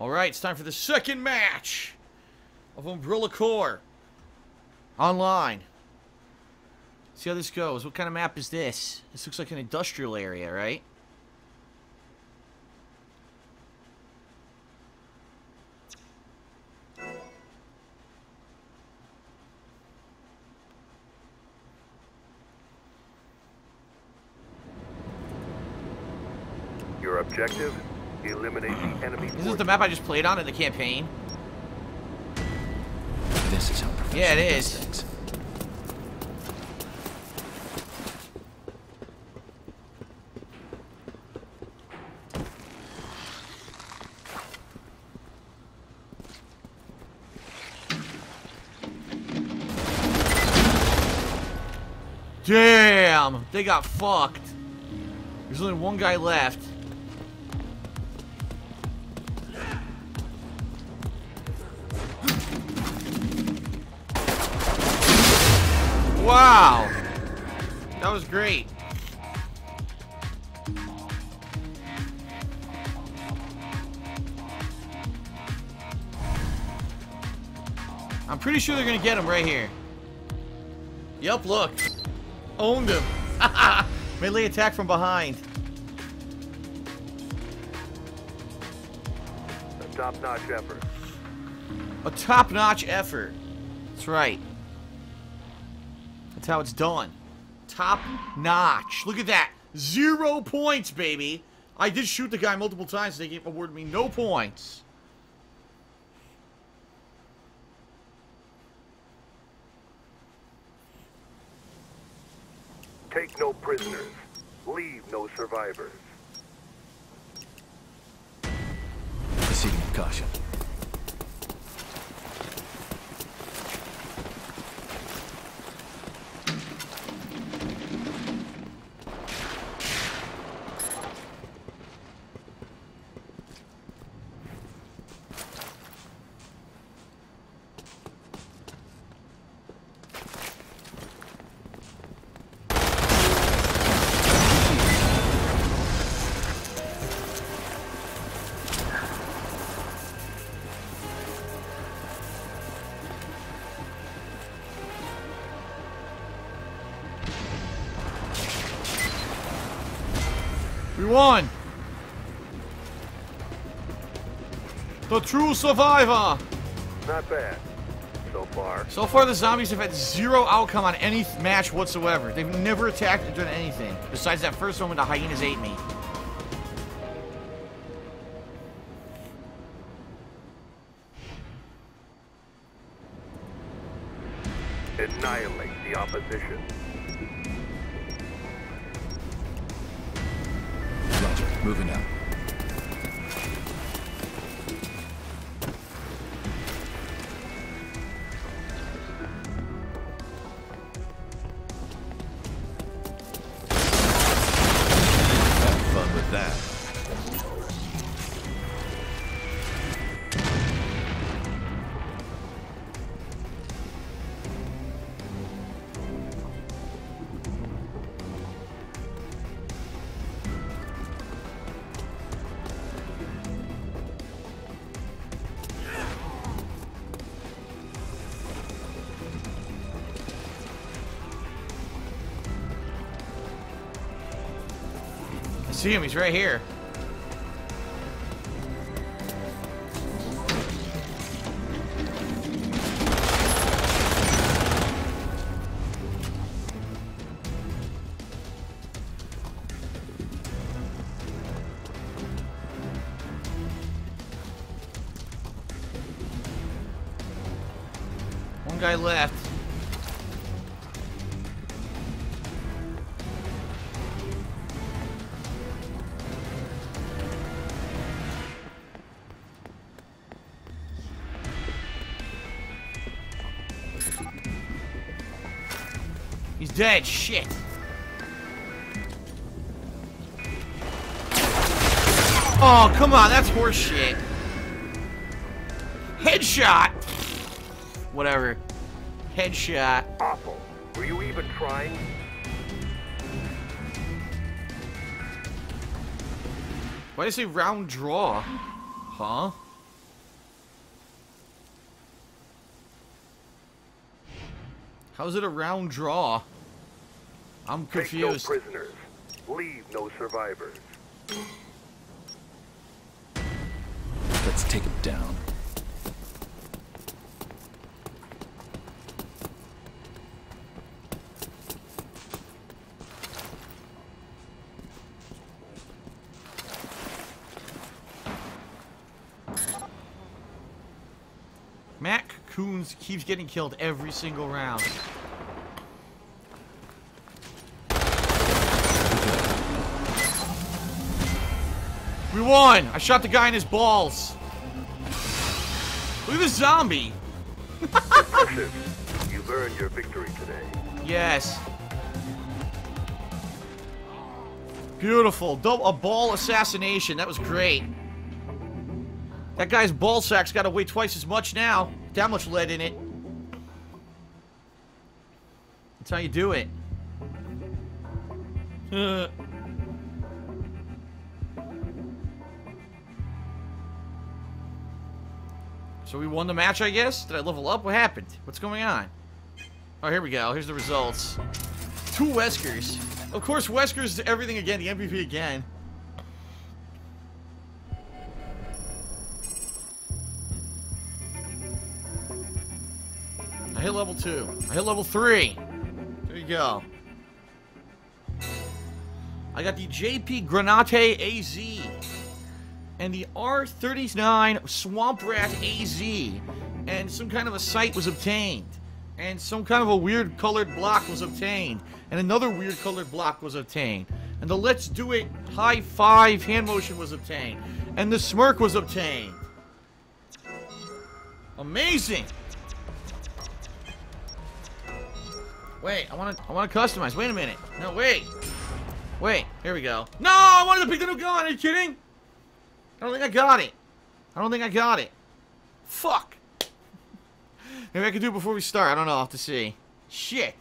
Alright, it's time for the second match of Umbrella Corps. Online. See how this goes. What kind of map is this? This looks like an industrial area, right? Your objective? Eliminate the enemy Is this forces. the map I just played on in the campaign? This is how professional Yeah, it is. does things. Damn! They got fucked. There's only one guy left. Wow! That was great. I'm pretty sure they're gonna get him right here. Yep, look. Owned him. Melee attack from behind. A top-notch effort. A top-notch effort. That's right. That's how it's done. Top-notch. Look at that. Zero points, baby. I did shoot the guy multiple times. They gave awarded me no points. Take no prisoners. Leave no survivors. Proceeding with caution. Won. The true survivor. Not bad. So far. So far, the zombies have had zero outcome on any match whatsoever. They've never attacked or done anything. Besides that first one when the hyenas ate me. Annihilate the opposition. Moving out. See him. He's right here. One guy left. He's dead. Shit. Oh, come on. That's horseshit. Headshot. Whatever. Headshot. Awful. Were you even trying? Why did it say round draw? Huh? How's it a round draw? I'm Take no confused. prisoners. Leave no survivors. Let's take him down. Matt Coons keeps getting killed every single round. We won! I shot the guy in his balls. Look at this zombie. You've earned your victory today. Yes. Beautiful. Double, a ball assassination. That was great. That guy's ball sack's got to weigh twice as much now. That much lead in it. That's how you do it. So we won the match, I guess? Did I level up? What happened? What's going on? Oh, here we go. Here's the results. Two Weskers. Of course, Weskers everything again. The MVP again. Level two. I hit level three. There you go. I got the JP Granate AZ and the R39 Swamp Rat AZ, and some kind of a sight was obtained, and some kind of a weird colored block was obtained, and another weird colored block was obtained, and the Let's Do It high five hand motion was obtained, and the smirk was obtained. Amazing! Wait, I want to I want to customize. Wait a minute. No, wait. Wait, here we go. No, I wanted to pick the new gun. Are you kidding? I don't think I got it. I don't think I got it. Fuck. Maybe I can do it before we start. I don't know. I'll have to see. Shit.